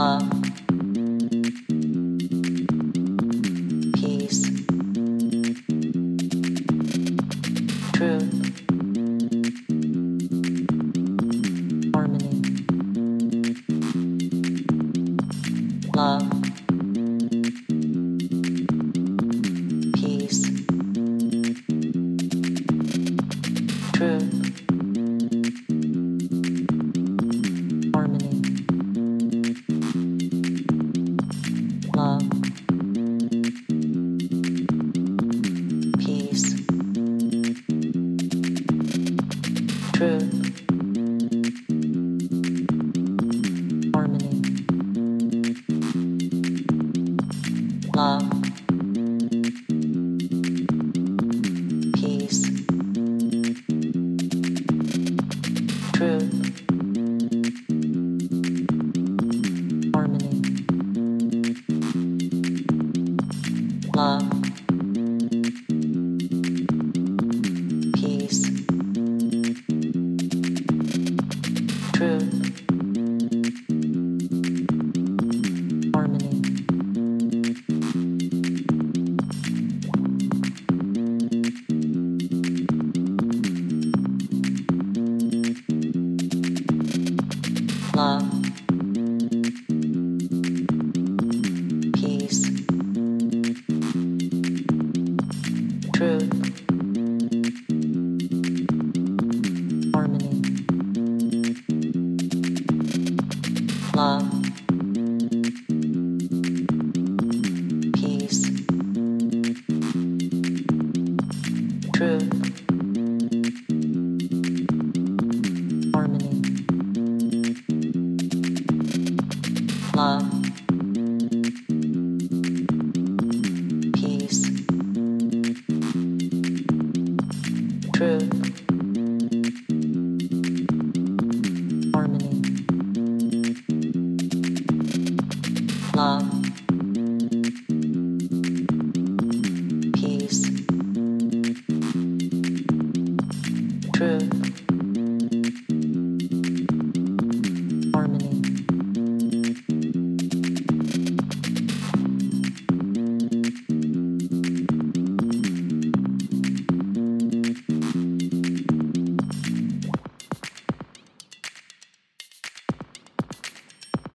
love, peace, truth, harmony, love, peace, truth, love, peace, truth, harmony, love, love, peace, truth, harmony, love, peace, truth, love, peace, truth, harmony, love. Peace, truth.